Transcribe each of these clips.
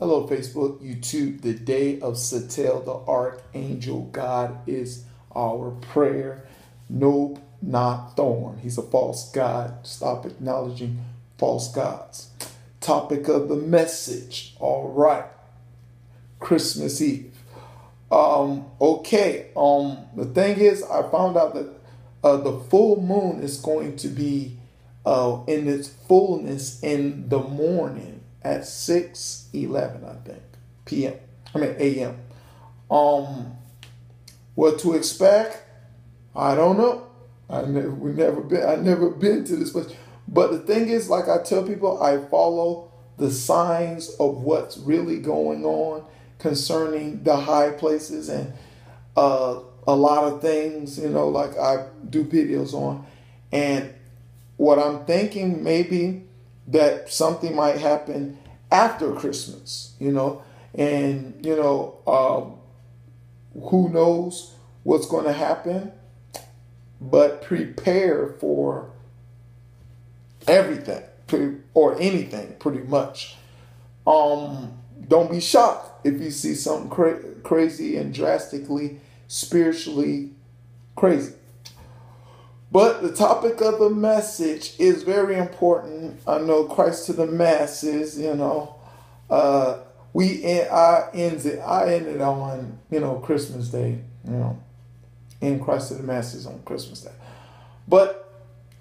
Hello, Facebook, YouTube. The day of Satel, the archangel. God is our prayer. Nope, not Thorn. He's a false God. Stop acknowledging false gods. Topic of the message. All right. Christmas Eve. Um, okay. Um, the thing is, I found out that uh, the full moon is going to be uh, in its fullness in the morning at 6 11, I think, p.m. I mean, a.m. Um, what to expect? I don't know. I never, we never been, I never been to this place. But the thing is, like I tell people, I follow the signs of what's really going on concerning the high places and uh, a lot of things, you know, like I do videos on. And what I'm thinking maybe that something might happen after Christmas, you know, and, you know, um, who knows what's going to happen, but prepare for everything or anything pretty much. Um, don't be shocked if you see something cra- crazy and drastically spiritually crazy. But the topic of the message is very important. I know Christ to the masses, you know. Uh, we and I ended I ended on, you know, Christmas Day, you know, in Christ to the masses on Christmas Day. But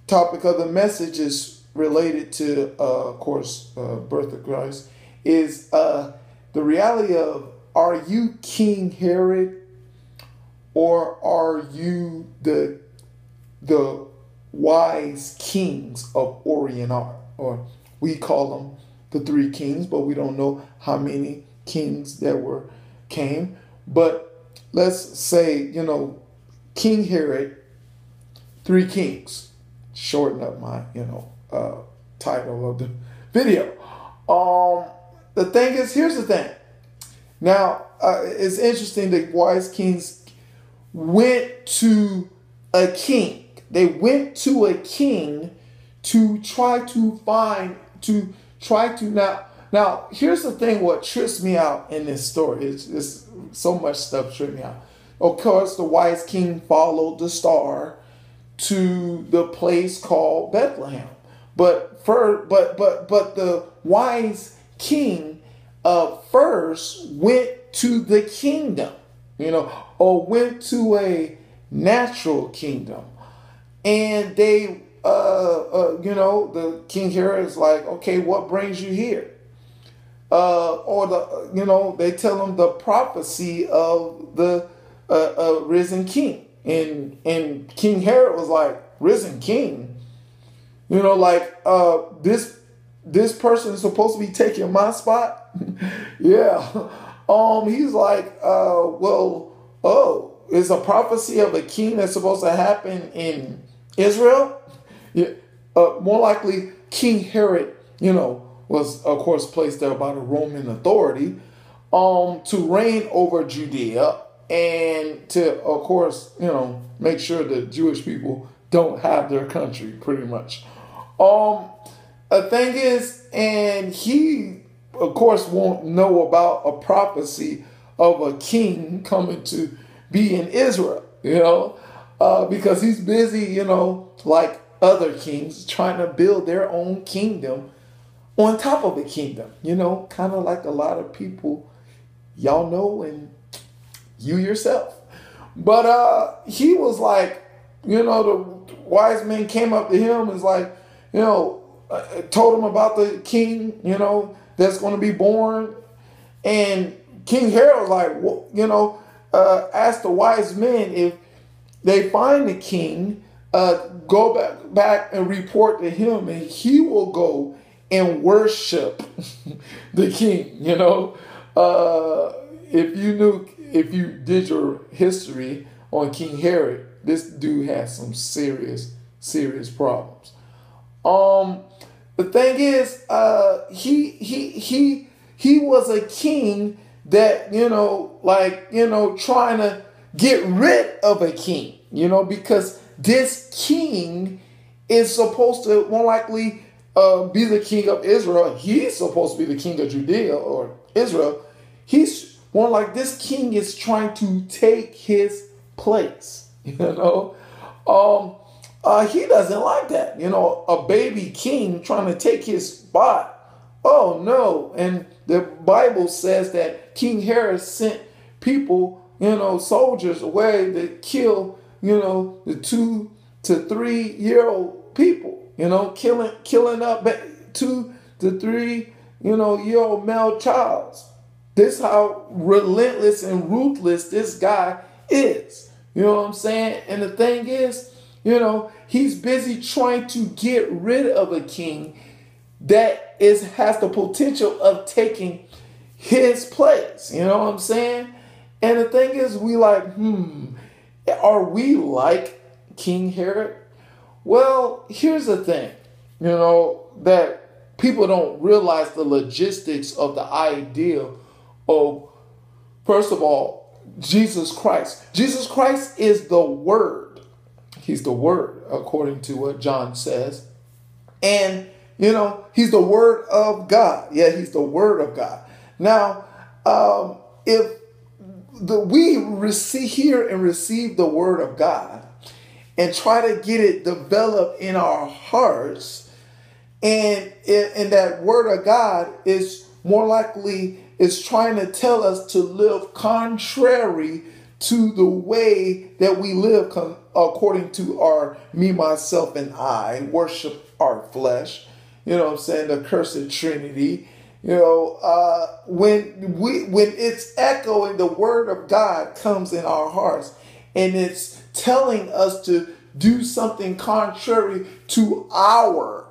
topic of the message is related to, uh, of course, uh, birth of Christ, is uh, the reality of are you King Herod or are you the the wise kings of Orient are, or we call them the three kings, but we don't know how many kings that were came. But let's say, you know, King Herod, three kings. Shorten up my, you know, uh, title of the video. Um, the thing is, here's the thing. Now, uh, it's interesting that wise kings went to a king they went to a king to try to find, to try to now. Now, here's the thing what trips me out in this story It's, is so much stuff tripped me out. Of course, the wise king followed the star to the place called Bethlehem. But for but but but the wise king uh, first went to the kingdom, you know, or went to a natural kingdom and they uh, uh, you know the king here is like okay what brings you here? Uh, or the you know they tell him the prophecy of the uh, uh, risen king. And and king herod was like risen king? You know like uh, this this person is supposed to be taking my spot? Yeah. Um he's like uh well oh it's a prophecy of a king that's supposed to happen in Israel, yeah, uh, more likely King Herod, you know, was of course placed there by the Roman authority um, to reign over Judea and to, of course, you know, make sure the Jewish people don't have their country, pretty much. Um, the thing is, and he, of course, won't know about a prophecy of a king coming to be in Israel, you know uh, because he's busy, you know, like other kings, trying to build their own kingdom on top of the kingdom, you know, kind of like a lot of people y'all know and you yourself. But uh, he was like, you know, the wise men came up to him and was like, you know, uh, told him about the king, you know, that's going to be born. And King Herod like, you know, uh, asked the wise men if they find the king, uh, go back, back and report to him, and he will go and worship the king. You know, uh, if you knew, if you did your history on King Herod, this dude has some serious, serious problems. Um, the thing is, uh, he he he he was a king that you know, like you know, trying to get rid of a king, you know, because this king is supposed to more likely uh, be the king of Israel. He's supposed to be the king of Judea, or Israel, he's more like this king is trying to take his place. You know, um, uh, he doesn't like that. You know, a baby king trying to take his spot. Oh no! And the Bible says that King Herod sent people, you know, soldiers away to kill, you know, the two to three year old people. You know, killing killing up two to three, you know, year old male childs. This how relentless and ruthless this guy is. You know what I'm saying? And the thing is, you know, he's busy trying to get rid of a king that is has the potential of taking his place. You know what I'm saying? And the thing is, we like, hmm, are we like King Herod? Well, here's the thing, you know, that people don't realize the logistics of the idea of, first of all, Jesus Christ. Jesus Christ is the Word. He's the Word, according to what John says. And, you know, He's the Word of God. Yeah, He's the Word of God. Now, um, if the, we receive, hear and receive the Word of God and try to get it developed in our hearts, and, and that Word of God is more likely is trying to tell us to live contrary to the way that we live according to our me, myself, and I worship our flesh. You know what I'm saying? The cursed Trinity. You know, uh, when we when it's echoing, the word of God comes in our hearts, and it's telling us to do something contrary to ourselves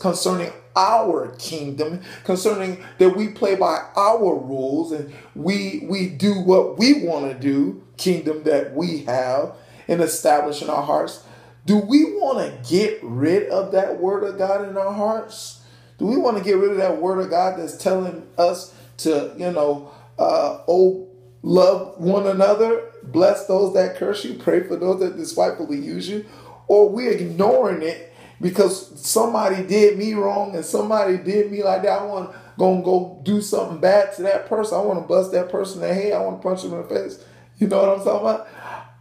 concerning our kingdom, concerning that we play by our rules and we we do what we want to do, kingdom that we have and establish in our hearts. Do we want to get rid of that word of God in our hearts? Do we want to get rid of that word of God that's telling us to, you know, uh, oh, love one another, bless those that curse you, pray for those that despitefully use you, or we ignoring it because somebody did me wrong and somebody did me like that. I want to go and go do something bad to that person. I want to bust that person in the head. I want to punch them in the face. You know what I'm talking about?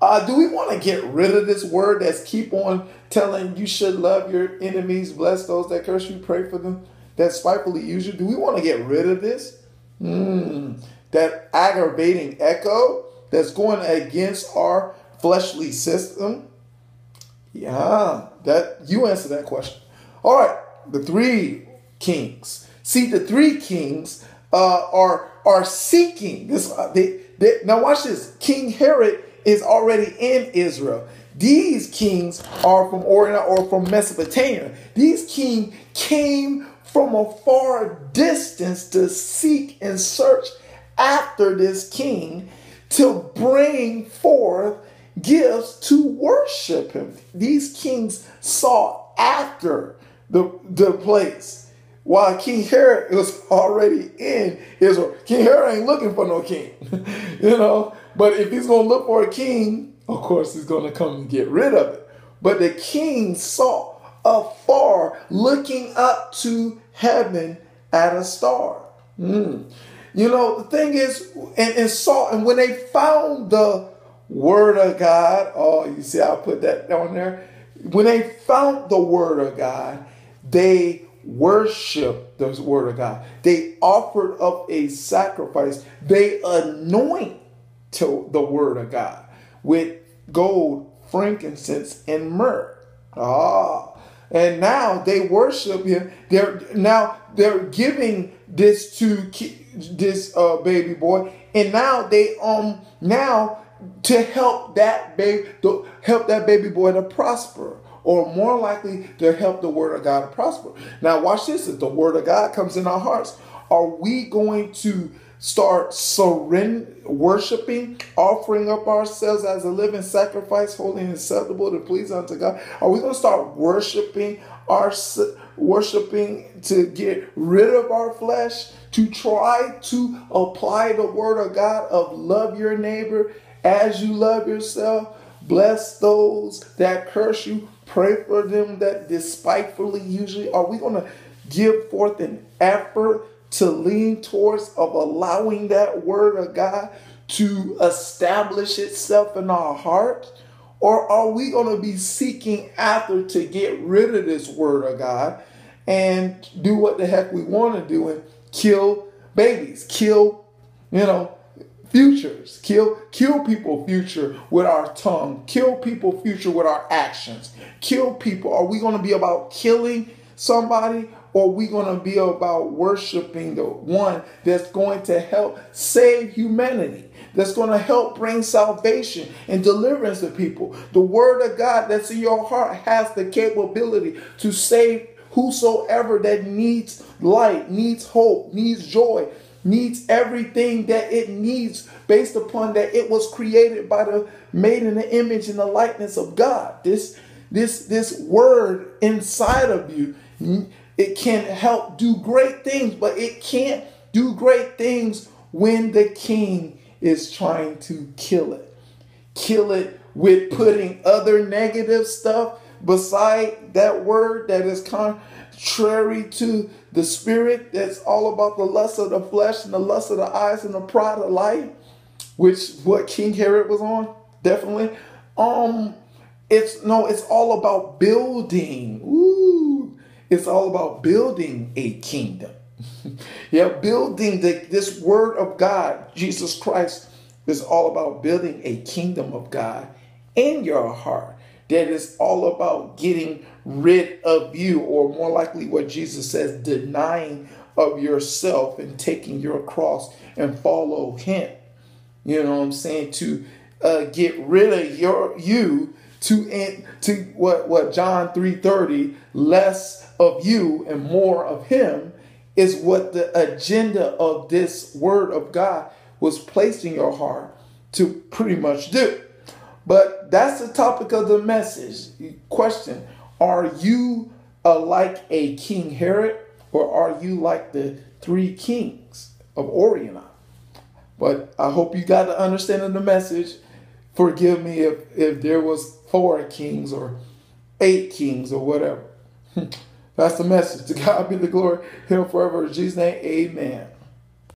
Uh, do we want to get rid of this word that's keep on telling you should love your enemies, bless those that curse you, pray for them that spitefully use you? Do we want to get rid of this? Mm, that aggravating echo that's going against our fleshly system? Yeah, that you answer that question. All right, the three kings. See, the three kings uh, are are seeking this. Uh, they, they, now watch this. King Herod is already in Israel. These kings are from Orient or from Mesopotamia. These kings came from a far distance to seek and search after this king to bring forth gifts to worship him. These kings sought after the, the place. While King Herod was already in Israel. King Herod ain't looking for no king. you know, but if he's gonna look for a king, of course he's gonna come and get rid of it. But the king saw afar, looking up to heaven at a star. Mm. You know, the thing is, and, and saw, and when they found the word of God, oh, you see, I put that on there. When they found the word of God, they worshiped the word of God. They offered up a sacrifice. They anoint to the word of God with gold, frankincense, and myrrh. Ah, and now they worship him. They're now they're giving this to this uh, baby boy, and now they um now to help that baby to help that baby boy to prosper or more likely to help the word of God to prosper. Now watch this, if the word of God comes in our hearts, are we going to start surrender worshiping, offering up ourselves as a living sacrifice, holy and acceptable to please unto God? Are we going to start worshiping our worshiping to get rid of our flesh, to try to apply the word of God of love your neighbor as you love yourself. Bless those that curse you. Pray for them that despitefully usually. Are we going to give forth an effort to lean towards of allowing that word of God to establish itself in our heart? Or are we going to be seeking after to get rid of this word of God and do what the heck we want to do and kill babies, kill, you know, futures, kill kill people future with our tongue, kill people future with our actions, kill people. Are we going to be about killing somebody or we going to be about worshiping the one that's going to help save humanity? That's going to help bring salvation and deliverance to people. The word of God that's in your heart has the capability to save whosoever that needs light, needs hope, needs joy, needs everything that it needs based upon that it was created by the made in the image and the likeness of God. This this this word inside of you it can help do great things, but it can't do great things when the king is trying to kill it. Kill it with putting other negative stuff beside that word that is contrary to the spirit that's all about the lust of the flesh and the lust of the eyes and the pride of life which what king herod was on definitely. Um it's no it's all about building. Ooh, it's all about building a kingdom yeah building the, this word of god jesus christ is all about building a kingdom of god in your heart that is all about getting rid of you, or more likely what Jesus says, denying of yourself and taking your cross and follow him. You know what I'm saying? To uh, get rid of your you to in, to what what John 3:30, less of you and more of him is what the agenda of this word of God was placed in your heart to pretty much do. But that's the topic of the message. Question Are you uh, like a King Herod, or are you like the three kings of Orient? But I hope you got the understanding of the message. Forgive me if, if there was four kings or eight kings or whatever. That's the message. To God be the glory. Him forever. In Jesus' name, amen.